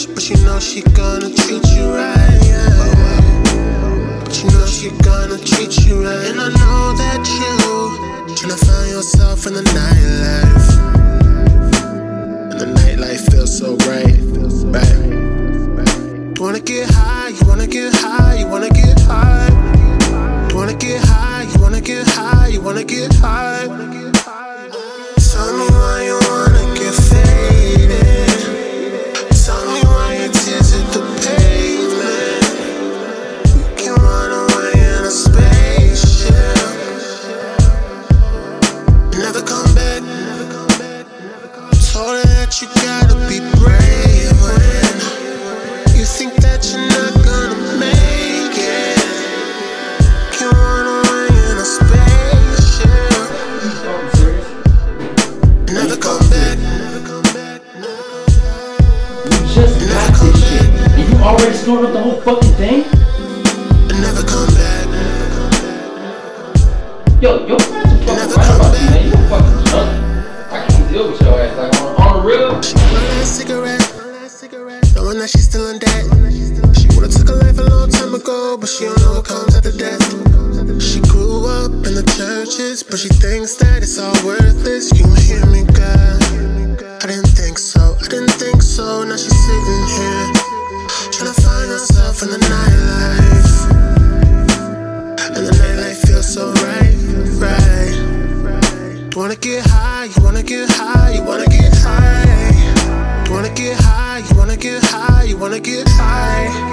savage, but you know she gonna treat you right. Yeah. But you know she gonna treat you right. And I know that you tryna find yourself in the nightlife. And the nightlife feels so right, right. You wanna get high, you wanna get high, you wanna get high. You wanna get high, you wanna get high, you wanna get high. Tell me why you fucking thing? Never come back. Yo, your friends are fucking right about you, man. You a fucking junkie. I can't deal with your ass. Like, on, on the real, One last cigarette. Knowing that she's still in debt. She would've took a life a long time ago, but she don't know what comes after death. She grew up in the churches, but she thinks that it's all worthless. Get high.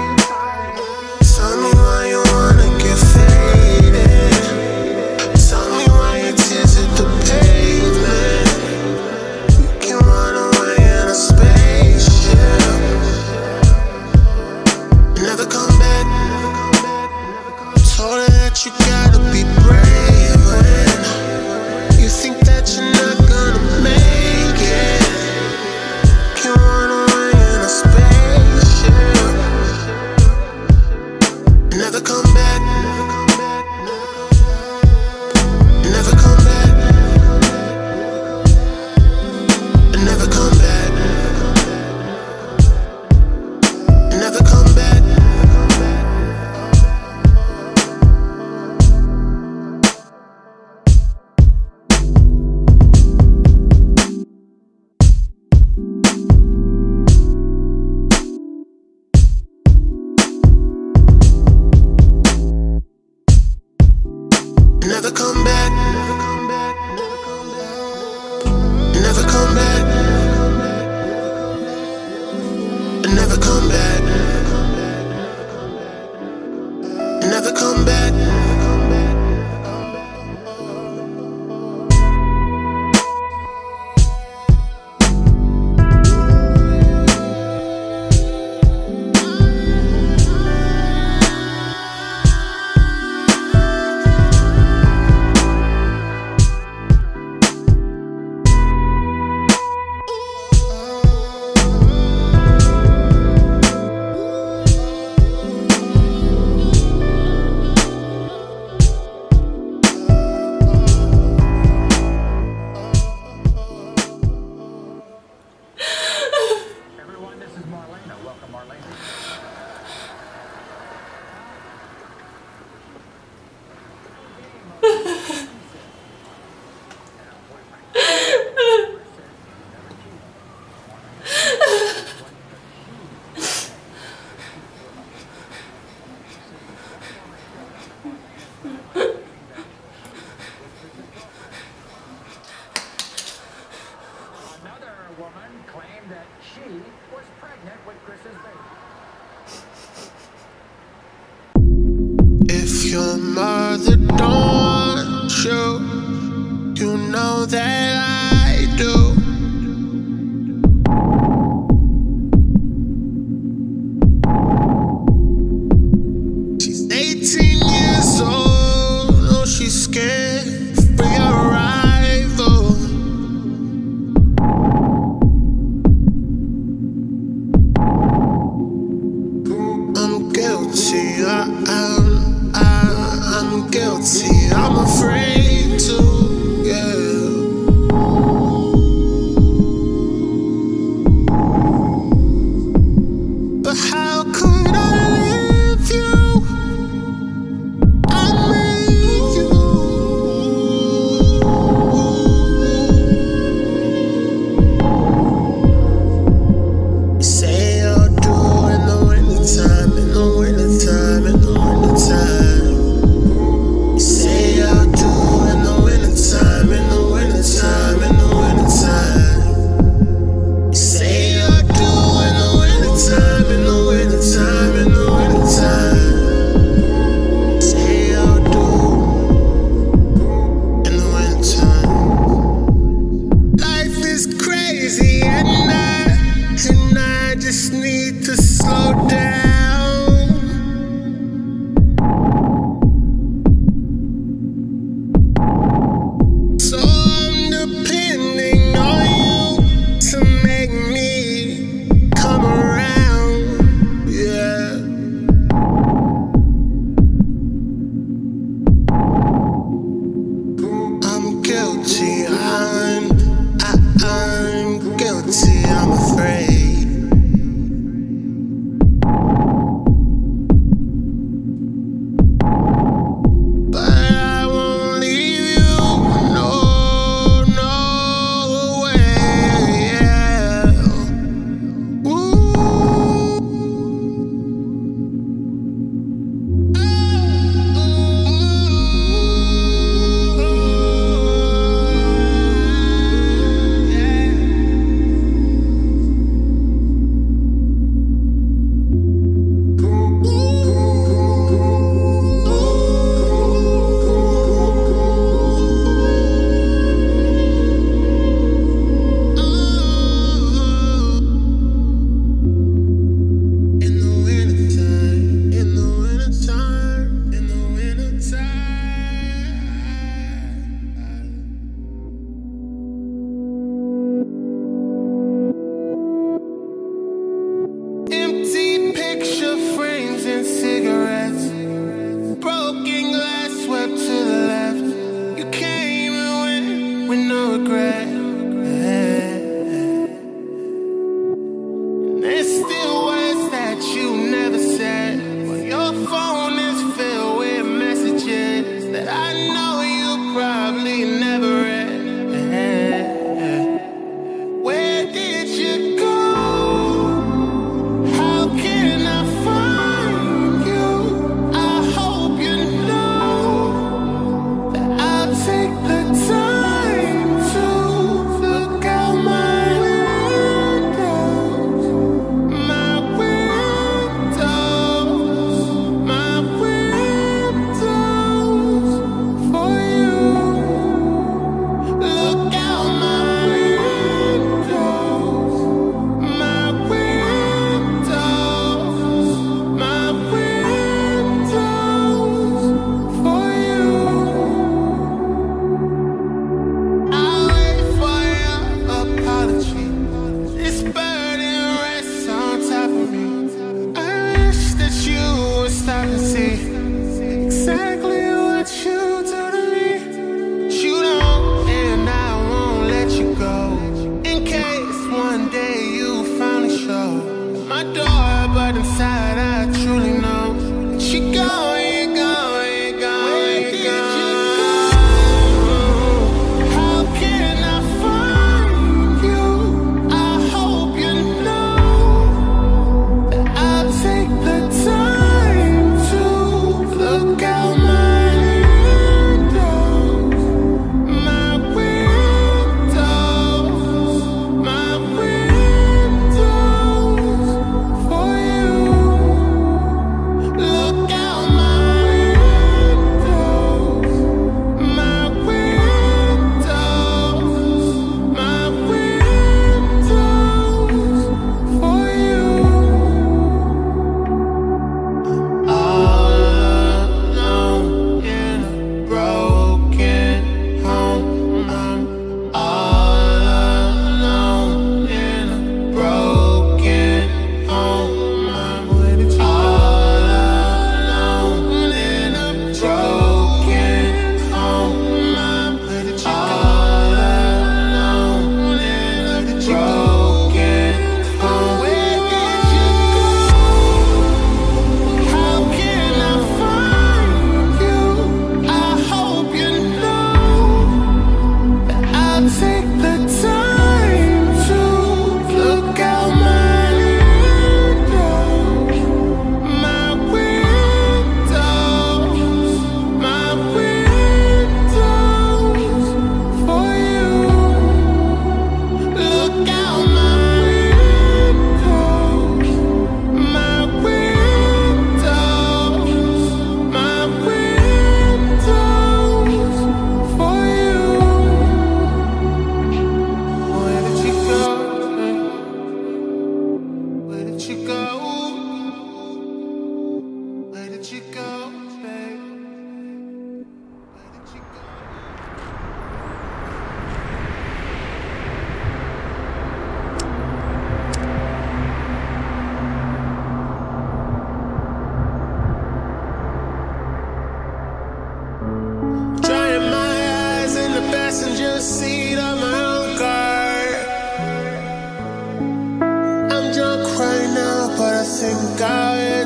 Never come back. Your mother don't want you, you know that I do. She's 18 years old, oh, she's scared for your arrival. I'm guilty. cigarettes. I'm afraid. need to slow down.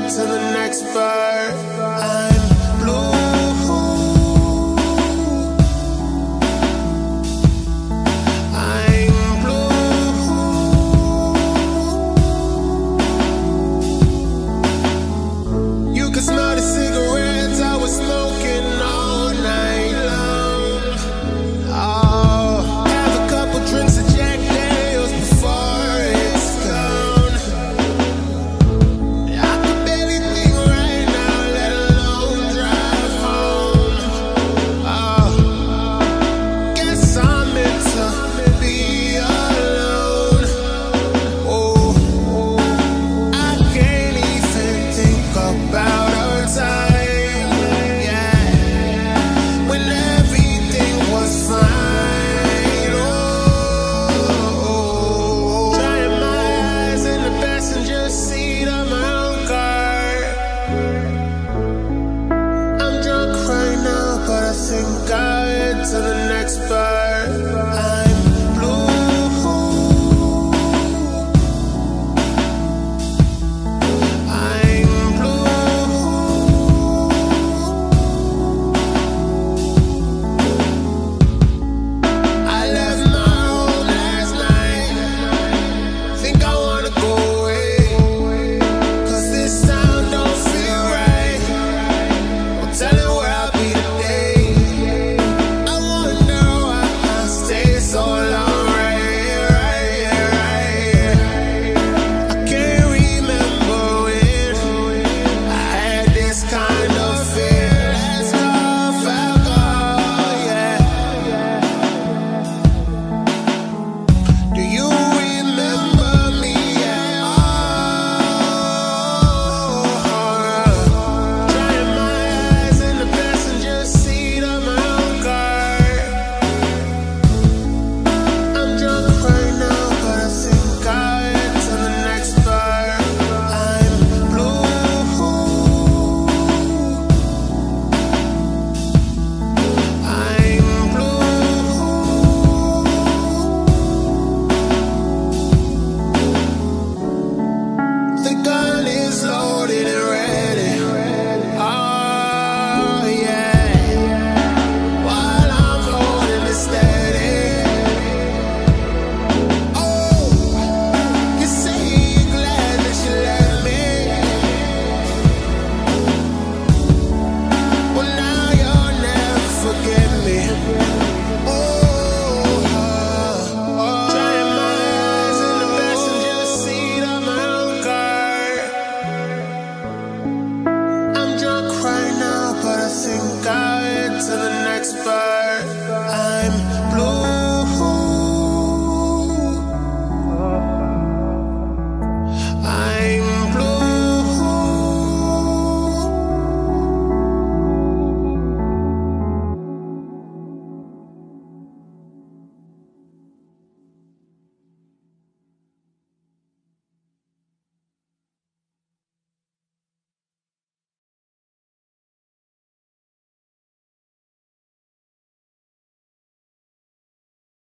To the next. I